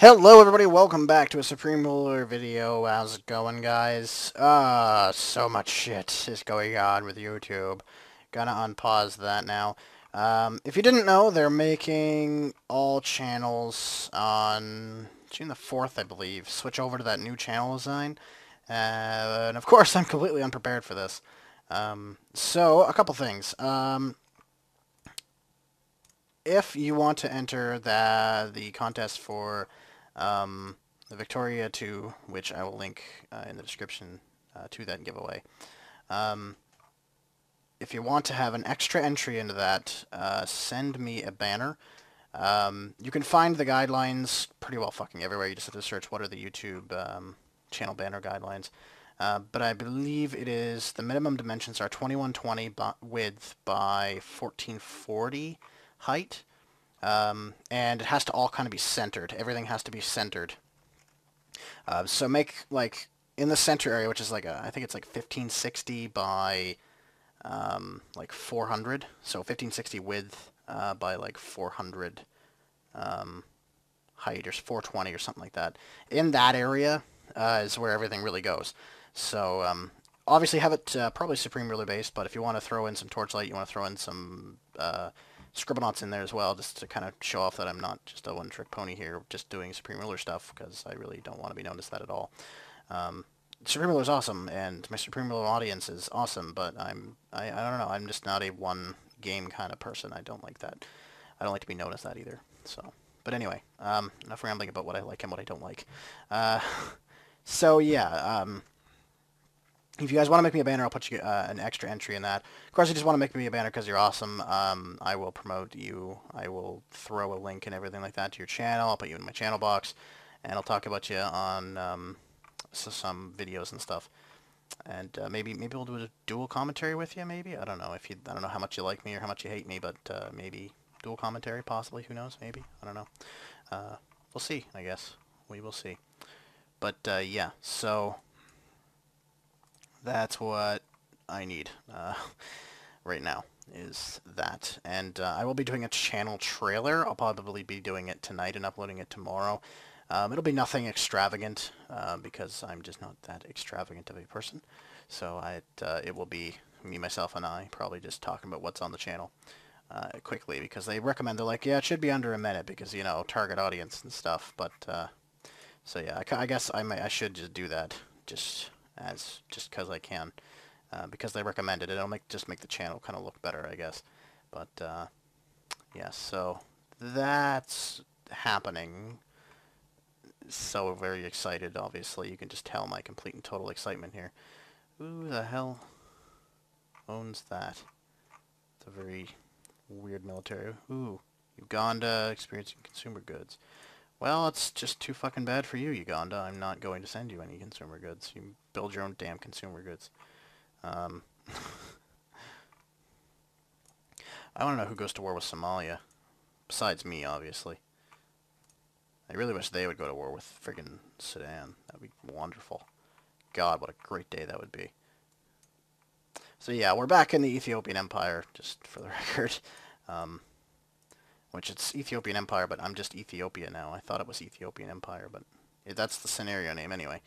Hello everybody, welcome back to a Supreme Ruler video. How's it going guys? Ah, uh, so much shit is going on with YouTube. Gonna unpause that now. Um, if you didn't know, they're making all channels on June the 4th, I believe. Switch over to that new channel design. Uh, and of course, I'm completely unprepared for this. Um, so, a couple things. Um, if you want to enter the, the contest for um, the Victoria 2, which I will link uh, in the description uh, to that giveaway, um, if you want to have an extra entry into that, uh, send me a banner. Um, you can find the guidelines pretty well fucking everywhere. You just have to search what are the YouTube um, channel banner guidelines. Uh, but I believe it is, the minimum dimensions are 2120 width by 1440 height. Um, and it has to all kind of be centered. Everything has to be centered. Uh, so make, like, in the center area, which is like, a, I think it's like 1560 by, um, like 400. So 1560 width uh, by like 400 um, height or 420 or something like that. In that area uh, is where everything really goes. So um, obviously have it uh, probably Supreme Ruler based, but if you want to throw in some Torchlight, you want to throw in some uh, Scribblenauts in there as well, just to kind of show off that I'm not just a one-trick pony here, just doing Supreme Ruler stuff, because I really don't want to be known as that at all. Um, Supreme Ruler is awesome, and my Supreme Ruler audience is awesome, but I'm, I, I don't know, I'm just not a one-game kind of person. I don't like that. I don't like to be known as that either, so... But anyway, um, enough rambling about what I like and what I don't like. Uh, so yeah, um, if you guys want to make me a banner, I'll put you uh, an extra entry in that. Of course, you just want to make me a banner because you're awesome. Um, I will promote you. I will throw a link and everything like that to your channel. I'll put you in my channel box, and I'll talk about you on um, so some videos and stuff. And uh, maybe maybe we'll do a dual commentary with you. Maybe I don't know if you I don't know how much you like me or how much you hate me, but uh, maybe dual commentary possibly. Who knows? Maybe I don't know. Uh, we'll see. I guess we will see. But uh, yeah, so that's what I need uh, right now is that. And uh, I will be doing a channel trailer. I'll probably be doing it tonight and uploading it tomorrow. Um, it'll be nothing extravagant uh, because I'm just not that extravagant of a person. So I, uh, it will be me, myself, and I probably just talking about what's on the channel uh, quickly because they recommend, they're like, yeah, it should be under a minute because, you know, target audience and stuff. But, uh, so yeah, I, I guess I, may, I should just do that just as just because I can, uh, because they recommended it. It'll make just make the channel kind of look better, I guess. But uh, yeah, so that's happening. So very excited, obviously. You can just tell my complete and total excitement here. Who the hell owns that? It's a very weird military. Ooh, Uganda experiencing consumer goods. Well, it's just too fucking bad for you, Uganda. I'm not going to send you any consumer goods. You build your own damn consumer goods. Um, I want to know who goes to war with Somalia. Besides me, obviously. I really wish they would go to war with friggin' Sudan. That would be wonderful. God, what a great day that would be. So yeah, we're back in the Ethiopian Empire, just for the record. Um, which it's Ethiopian Empire, but I'm just Ethiopia now. I thought it was Ethiopian Empire, but that's the scenario name anyway.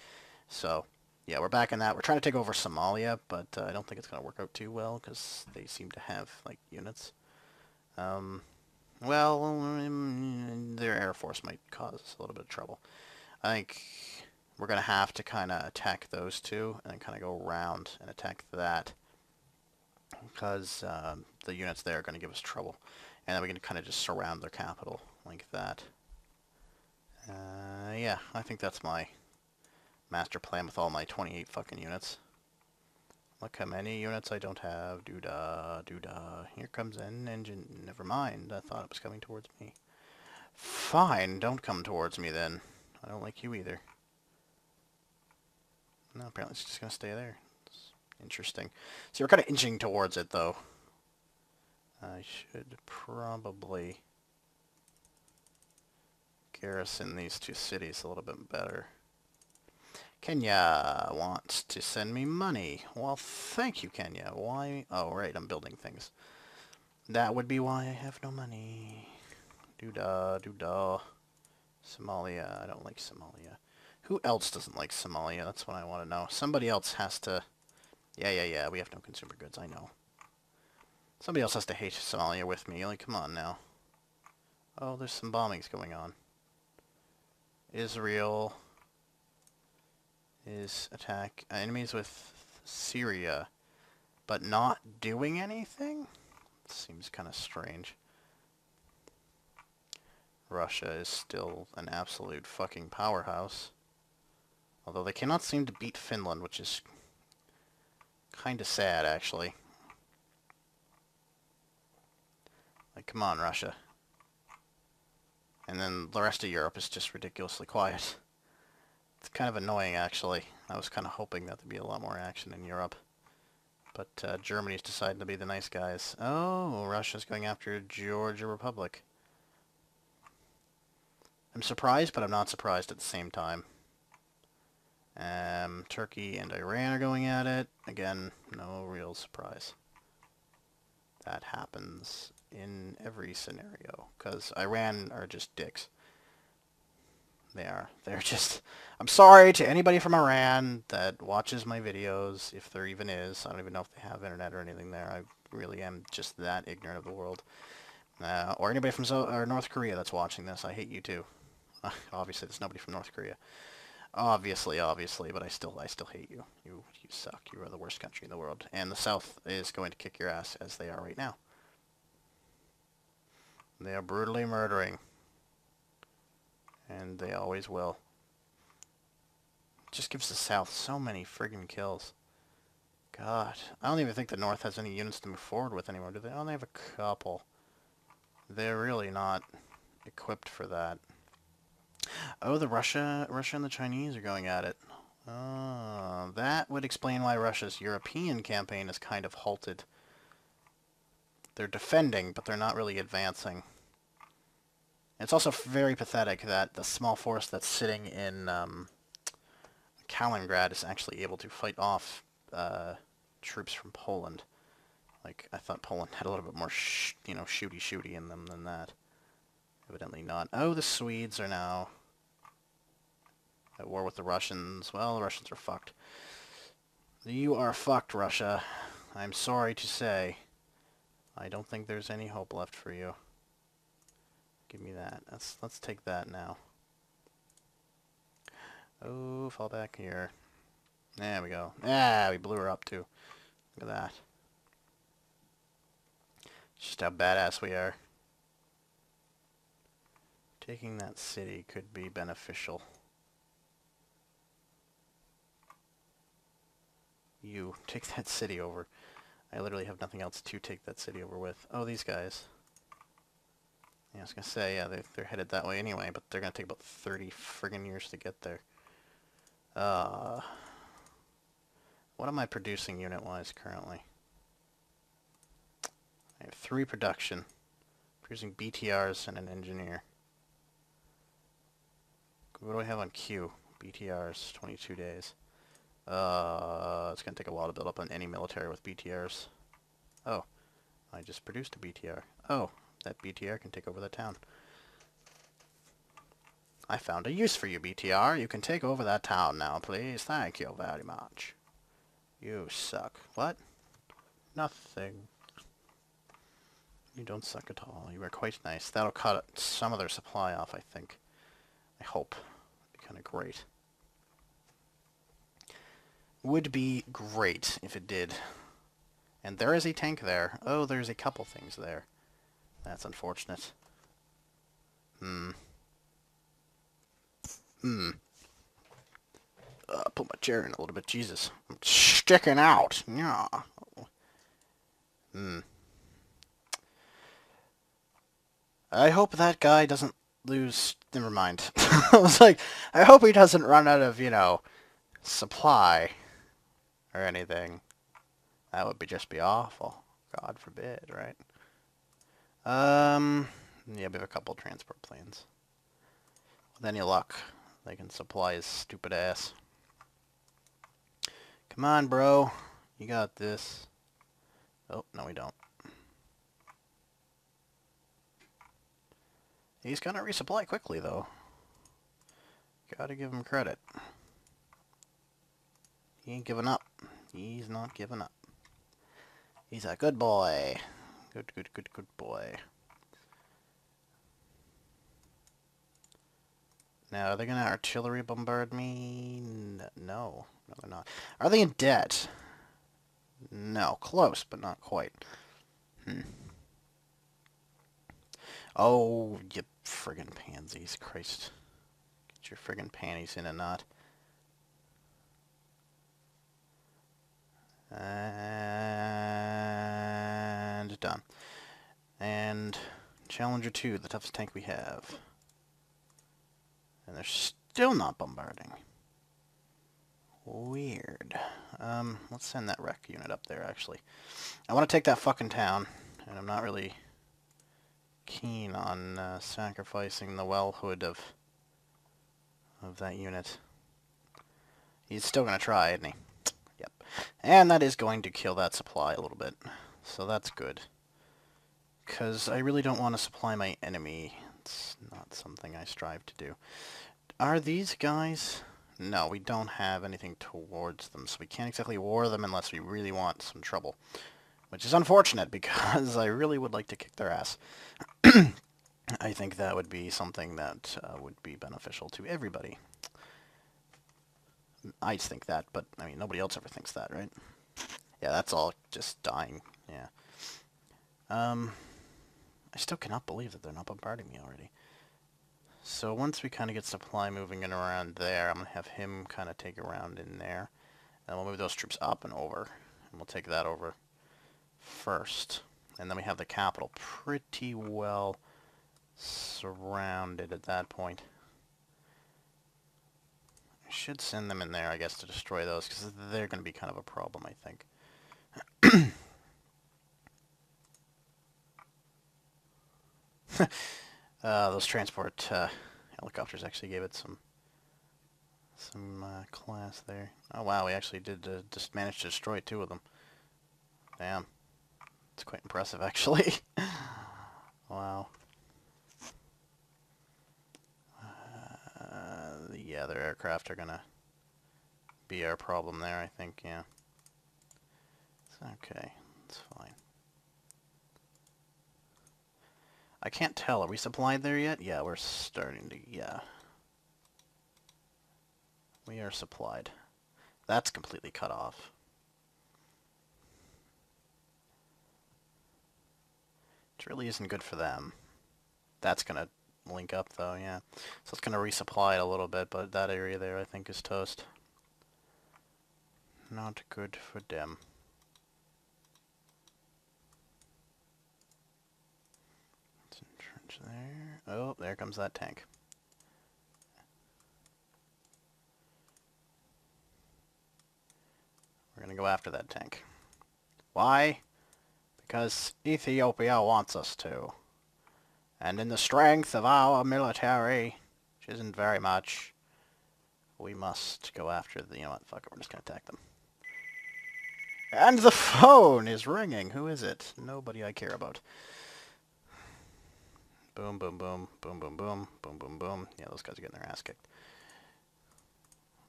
So, yeah, we're back in that. We're trying to take over Somalia, but uh, I don't think it's going to work out too well because they seem to have, like, units. Um, well, their air force might cause a little bit of trouble. I think we're going to have to kind of attack those two and kind of go around and attack that because um, the units there are going to give us trouble. And then we can kind of just surround their capital like that. Uh, yeah, I think that's my master plan with all my 28 fucking units. Look how many units I don't have. Doo-da, doo-da. Here comes an engine. Never mind. I thought it was coming towards me. Fine, don't come towards me then. I don't like you either. No, apparently it's just going to stay there. It's interesting. So we're kind of inching towards it, though. I should probably garrison these two cities a little bit better. Kenya wants to send me money. Well, thank you, Kenya. Why? Oh, right, I'm building things. That would be why I have no money. Doo-da, doo-da. Somalia. I don't like Somalia. Who else doesn't like Somalia? That's what I want to know. Somebody else has to... Yeah, yeah, yeah. We have no consumer goods. I know. Somebody else has to hate Somalia with me. Like, come on now. Oh, there's some bombings going on. Israel is attack uh, enemies with Syria, but not doing anything? Seems kind of strange. Russia is still an absolute fucking powerhouse. Although they cannot seem to beat Finland, which is kind of sad, actually. Like, come on, Russia. And then the rest of Europe is just ridiculously quiet. It's kind of annoying, actually. I was kind of hoping that there'd be a lot more action in Europe. But uh, Germany's deciding to be the nice guys. Oh, Russia's going after Georgia Republic. I'm surprised, but I'm not surprised at the same time. Um, Turkey and Iran are going at it. Again, no real surprise. That happens in every scenario, because Iran are just dicks. They are. They're just... I'm sorry to anybody from Iran that watches my videos, if there even is. I don't even know if they have internet or anything there. I really am just that ignorant of the world. Uh, or anybody from so or North Korea that's watching this. I hate you too. obviously, there's nobody from North Korea. Obviously, obviously, but I still, I still hate you. You, you suck. You are the worst country in the world. And the South is going to kick your ass, as they are right now. They are brutally murdering. And they always will. Just gives the South so many friggin' kills. God. I don't even think the North has any units to move forward with anymore, do they? Oh, they have a couple. They're really not equipped for that. Oh, the Russia, Russia and the Chinese are going at it. Oh, that would explain why Russia's European campaign is kind of halted. They're defending, but they're not really advancing. It's also very pathetic that the small force that's sitting in um, Kaliningrad is actually able to fight off uh, troops from Poland. Like, I thought Poland had a little bit more, you know, shooty-shooty in them than that. Evidently not. Oh, the Swedes are now at war with the Russians. Well, the Russians are fucked. You are fucked, Russia. I'm sorry to say. I don't think there's any hope left for you. Give me that. Let's let's take that now. Oh, fall back here. There we go. Ah, we blew her up too. Look at that. Just how badass we are. Taking that city could be beneficial. You, take that city over. I literally have nothing else to take that city over with. Oh, these guys. Yeah, I was going to say, yeah, they're, they're headed that way anyway, but they're going to take about 30 friggin' years to get there. Uh, what am I producing unit-wise currently? I have three production. Producing BTRs and an engineer. What do I have on queue? BTRs, 22 days. Uh, it's going to take a while to build up on any military with BTRs. Oh, I just produced a BTR. Oh, that BTR can take over the town. I found a use for you, BTR. You can take over that town now, please. Thank you very much. You suck. What? Nothing. You don't suck at all. You are quite nice. That'll cut some of their supply off, I think. I hope. It'd be kind of great. Would be great if it did. And there is a tank there. Oh, there's a couple things there. That's unfortunate. Hmm. Hmm. Uh, put my chair in a little bit. Jesus. I'm sticking out. Yeah. Hmm. I hope that guy doesn't lose... Never mind. I was like, I hope he doesn't run out of, you know, supply or anything. That would be just be awful. God forbid, right? Um, yeah, we have a couple transport planes. With any luck, they can supply his stupid ass. Come on, bro. You got this. Oh, no we don't. He's gonna resupply quickly, though. Gotta give him credit. He ain't giving up. He's not giving up. He's a good boy. Good, good, good, good boy. Now, are they gonna artillery bombard me? No. No, they're not. Are they in debt? No. Close, but not quite. Hmm. Oh, you friggin' pansies. Christ. Get your friggin' panties in a knot. And done. And Challenger 2, the toughest tank we have. And they're still not bombarding. Weird. Um, let's send that wreck unit up there, actually. I want to take that fucking town, and I'm not really keen on uh, sacrificing the wellhood of of that unit. He's still going to try, isn't he? Yep. And that is going to kill that supply a little bit. So that's good. Because I really don't want to supply my enemy. It's not something I strive to do. Are these guys... No, we don't have anything towards them, so we can't exactly war them unless we really want some trouble. Which is unfortunate, because I really would like to kick their ass. I think that would be something that uh, would be beneficial to everybody. I think that, but, I mean, nobody else ever thinks that, right? Yeah, that's all just dying, yeah. Um, I still cannot believe that they're not bombarding me already. So once we kind of get supply moving in around there, I'm going to have him kind of take around in there. And we'll move those troops up and over. And we'll take that over first. And then we have the capital pretty well surrounded at that point. I should send them in there, I guess, to destroy those, because they're going to be kind of a problem, I think. Uh, those transport uh, helicopters actually gave it some some uh, class there. Oh wow, we actually did uh, just manage to destroy two of them. Damn, it's quite impressive actually. wow. Uh, yeah, their aircraft are gonna be our problem there. I think. Yeah. It's okay. It's fine. I can't tell. Are we supplied there yet? Yeah, we're starting to... Yeah. We are supplied. That's completely cut off. Which really isn't good for them. That's going to link up, though, yeah. So it's going to resupply it a little bit, but that area there, I think, is toast. Not good for them. There. Oh, there comes that tank. We're going to go after that tank. Why? Because Ethiopia wants us to. And in the strength of our military, which isn't very much, we must go after the... You know what? Fuck it. We're just going to attack them. And the phone is ringing. Who is it? Nobody I care about. Boom, boom, boom, boom, boom, boom, boom, boom, boom. Yeah, those guys are getting their ass kicked.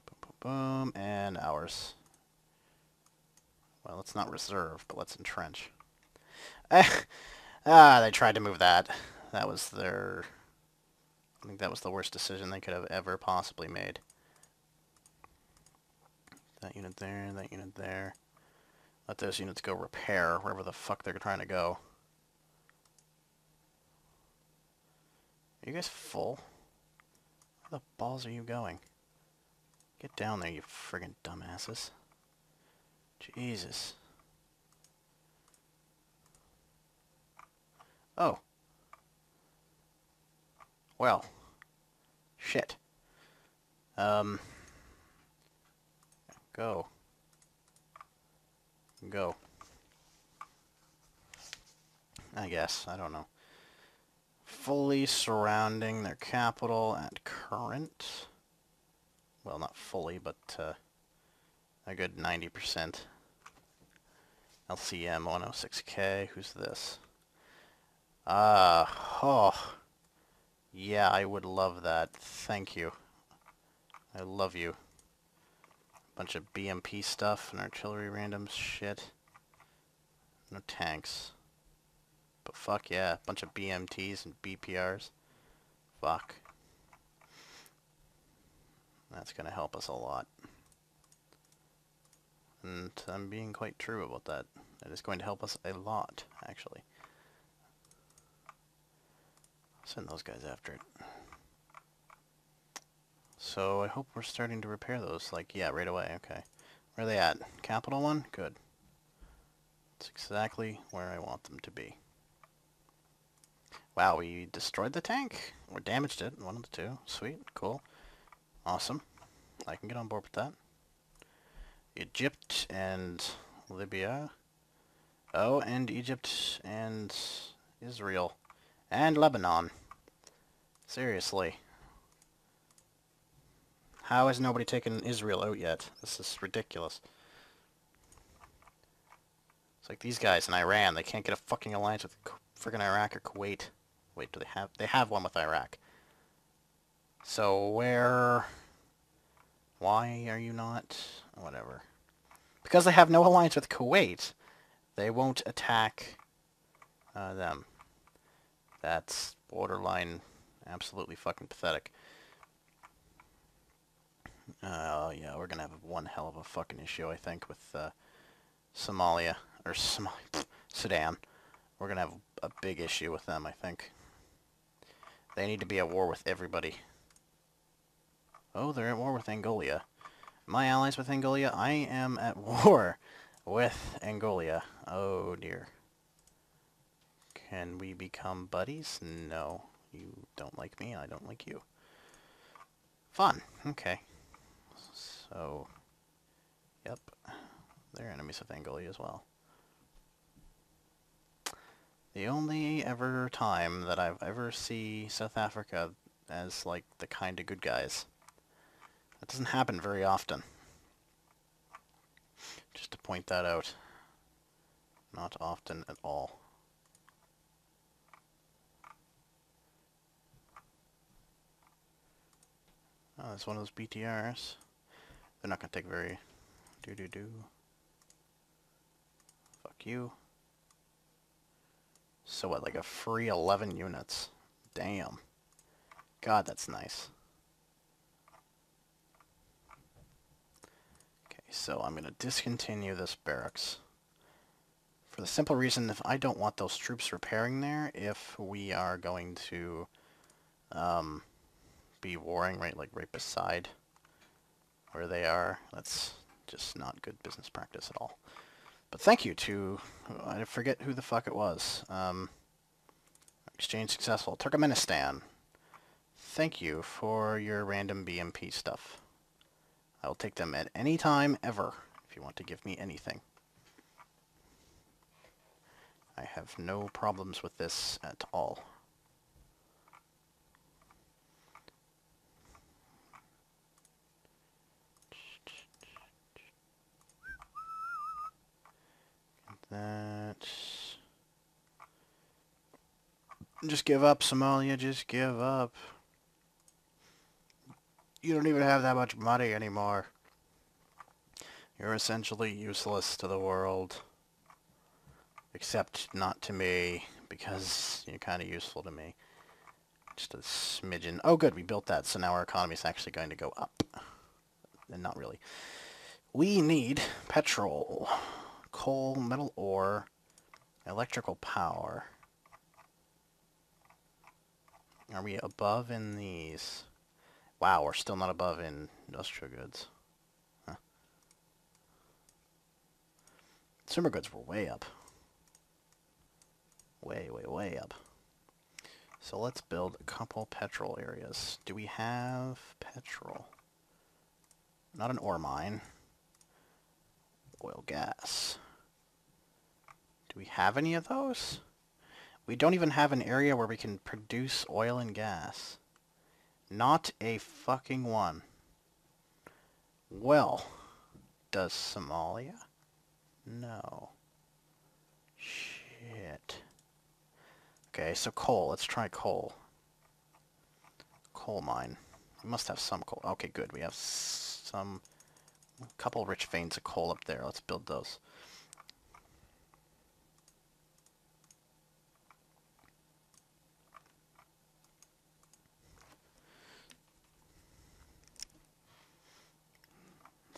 Boom, boom, boom, and ours. Well, let's not reserve, but let's entrench. ah, they tried to move that. That was their... I think that was the worst decision they could have ever possibly made. That unit there, that unit there. Let those units go repair wherever the fuck they're trying to go. Are you guys full? Where the balls are you going? Get down there, you friggin' dumbasses. Jesus. Oh. Well. Shit. Um. Go. Go. I guess. I don't know fully surrounding their capital at current. Well, not fully, but uh, a good 90%. LCM 106K, who's this? Uh, oh. Yeah, I would love that. Thank you. I love you. Bunch of BMP stuff and artillery random shit. No tanks. But fuck yeah, a bunch of BMTs and BPRs. Fuck. That's gonna help us a lot. And I'm being quite true about that. It is going to help us a lot, actually. Send those guys after it. So I hope we're starting to repair those. Like, yeah, right away. Okay. Where are they at? Capital one? Good. That's exactly where I want them to be. Wow, we destroyed the tank. Or damaged it. One of the two. Sweet. Cool. Awesome. I can get on board with that. Egypt and Libya. Oh, and Egypt and Israel. And Lebanon. Seriously. How has nobody taken Israel out yet? This is ridiculous. It's like these guys in Iran, they can't get a fucking alliance with friggin' Iraq or Kuwait. Wait, do they have... They have one with Iraq. So where... Why are you not... Whatever. Because they have no alliance with Kuwait, they won't attack uh, them. That's borderline absolutely fucking pathetic. Uh, yeah, we're gonna have one hell of a fucking issue, I think, with uh, Somalia, or Sudan. We're gonna have a big issue with them, I think. They need to be at war with everybody. Oh, they're at war with Angola. My allies with Angola? I am at war with Angola. Oh dear. Can we become buddies? No. You don't like me, I don't like you. Fun. Okay. So, yep. They're enemies of Angola as well. The only ever time that I've ever see South Africa as like the kind of good guys. That doesn't happen very often. Just to point that out. Not often at all. Oh, it's one of those BTRs. They're not to take very... Do-do-do. Fuck you. So what, like a free 11 units? Damn. God, that's nice. Okay, so I'm going to discontinue this barracks. For the simple reason, if I don't want those troops repairing there, if we are going to um, be warring right, like right beside where they are, that's just not good business practice at all. But thank you to, I forget who the fuck it was. Um, exchange successful. Turkmenistan. Thank you for your random BMP stuff. I will take them at any time ever if you want to give me anything. I have no problems with this at all. Just give up, Somalia. Just give up. You don't even have that much money anymore. You're essentially useless to the world. Except not to me, because you're kind of useful to me. Just a smidgen. Oh good, we built that, so now our economy is actually going to go up. And not really. We need petrol coal, metal ore, electrical power. Are we above in these? Wow, we're still not above in industrial goods. Huh. Consumer goods were way up. Way, way, way up. So let's build a couple petrol areas. Do we have petrol? Not an ore mine. Oil gas. Do we have any of those? We don't even have an area where we can produce oil and gas. Not a fucking one. Well, does Somalia? No. Shit. Okay, so coal. Let's try coal. Coal mine. We must have some coal. Okay, good. We have some... Couple rich veins of coal up there. Let's build those.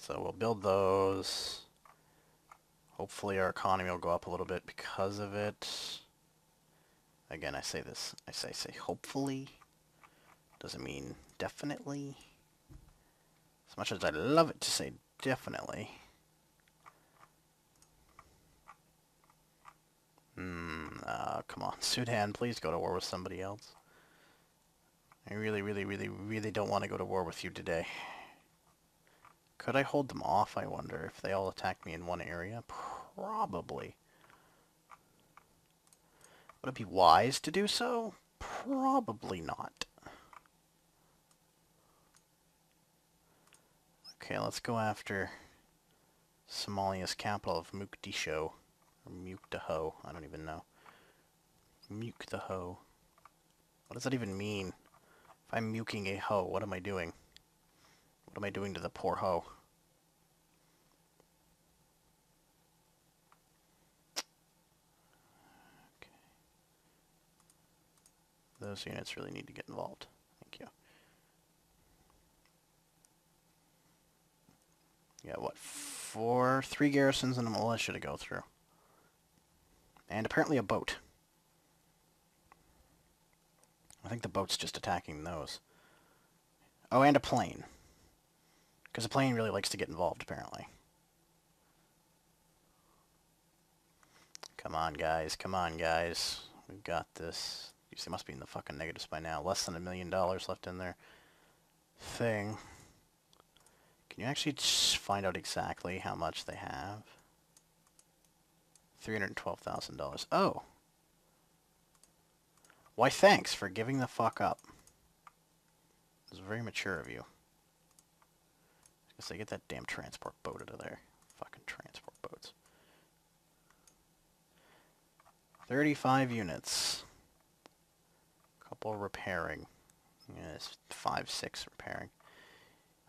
So we'll build those. Hopefully our economy will go up a little bit because of it. Again, I say this, I say, say hopefully. Doesn't mean definitely. As much as I love it to say definitely. Hmm, uh, come on. Sudan, please go to war with somebody else. I really, really, really, really don't want to go to war with you today. Could I hold them off, I wonder, if they all attack me in one area? Probably. Would it be wise to do so? Probably not. Okay, let's go after Somalia's capital of Mogadishu. Or Mukdaho, I don't even know. Mukdaho. What does that even mean? If I'm muking a hoe, what am I doing? What am I doing to the poor hoe? Okay. Those units really need to get involved. Thank you. Yeah, what? Four, three garrisons and a militia to go through. And apparently a boat. I think the boat's just attacking those. Oh, and a plane. Because the plane really likes to get involved, apparently. Come on, guys. Come on, guys. We've got this. See, must be in the fucking negatives by now. Less than a million dollars left in their thing. Can you actually find out exactly how much they have? $312,000. Oh. Why, thanks for giving the fuck up. It was very mature of you. Guess they get that damn transport boat out of there. Fucking transport boats. 35 units. Couple repairing. Yes, 5, 6 repairing.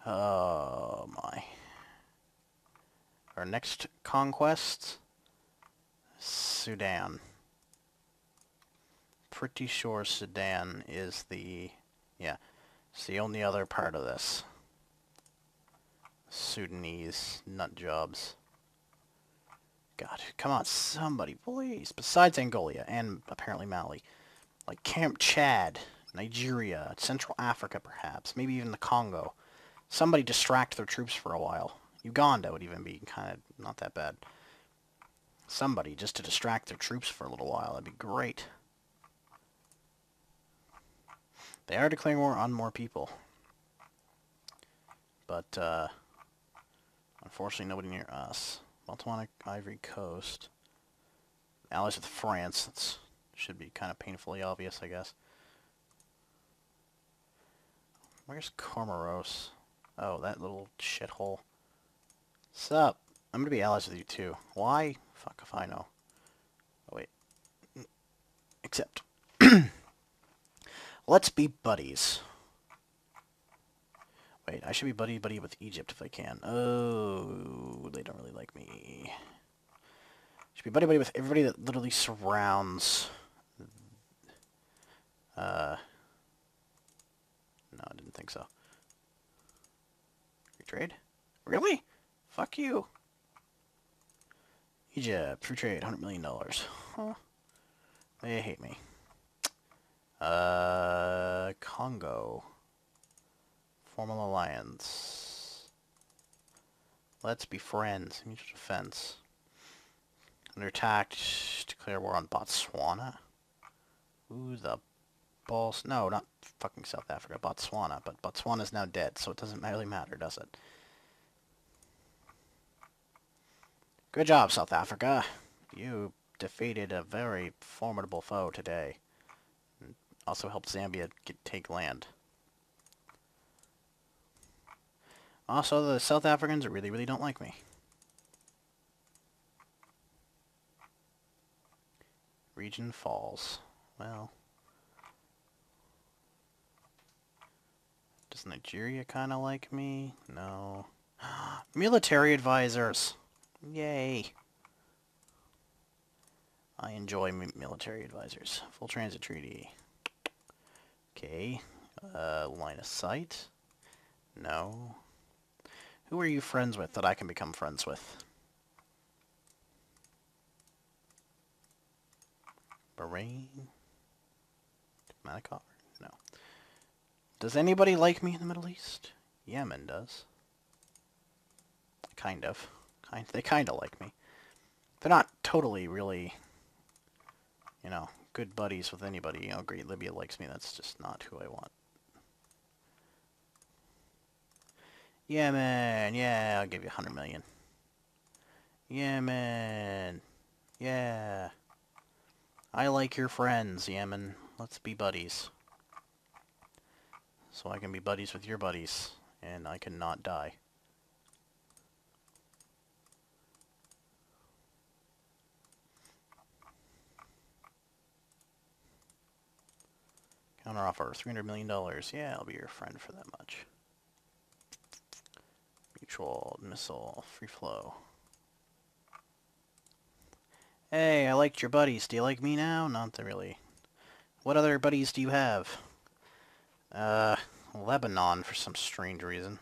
Oh my. Our next conquest? Sudan. Pretty sure Sudan is the... Yeah, it's the only other part of this. Sudanese nut jobs. God, come on, somebody, please. Besides Angola and apparently Mali. Like Camp Chad, Nigeria, Central Africa perhaps, maybe even the Congo. Somebody distract their troops for a while. Uganda would even be kind of not that bad. Somebody just to distract their troops for a little while. That'd be great. They are declaring war on more people. But, uh... Unfortunately, nobody near us. Botswana, Ivory Coast. Allies with France. That should be kind of painfully obvious, I guess. Where's Cormoros? Oh, that little shithole. Sup? I'm gonna be allies with you too. Why? Fuck if I know. Oh, wait. Except. Let's be buddies. Wait, I should be buddy buddy with Egypt if I can. Oh, they don't really like me. Should be buddy buddy with everybody that literally surrounds. Uh, no, I didn't think so. Free trade? Really? Fuck you. Egypt, free trade, $100 million. Huh. They hate me. Uh, Congo. Formal alliance. Let's be friends. Mutual defense. Under attack, declare war on Botswana. Who the balls? No, not fucking South Africa. Botswana. But Botswana's now dead, so it doesn't really matter, does it? Good job, South Africa. You defeated a very formidable foe today. Also helped Zambia get, take land. Also, the South Africans really, really don't like me. Region falls. Well. Does Nigeria kind of like me? No. Military advisors. Yay. I enjoy military advisors. Full transit treaty. Okay. Uh, line of sight. No. Who are you friends with that I can become friends with? Bahrain? Manacor? No. Does anybody like me in the Middle East? Yemen does. Kind of. Kind. They kind of like me. They're not totally, really, you know, good buddies with anybody. You know, Great Libya likes me. That's just not who I want. Yemen, yeah, I'll give you a hundred million. Yemen, yeah. I like your friends, Yemen. Let's be buddies. So I can be buddies with your buddies, and I can not die. Counter offer, $300 million. Yeah, I'll be your friend for that much. Mutual missile, free flow. Hey, I liked your buddies. Do you like me now? Not really. What other buddies do you have? Uh, Lebanon for some strange reason.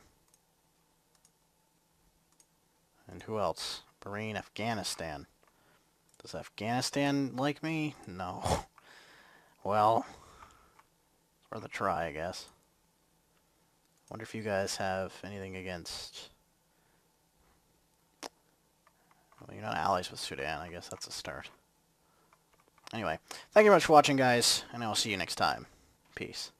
And who else? Bahrain, Afghanistan. Does Afghanistan like me? No. well, it's worth a try, I guess. Wonder if you guys have anything against Well, you're not allies with Sudan. I guess that's a start. Anyway, thank you very much for watching, guys, and I will see you next time. Peace.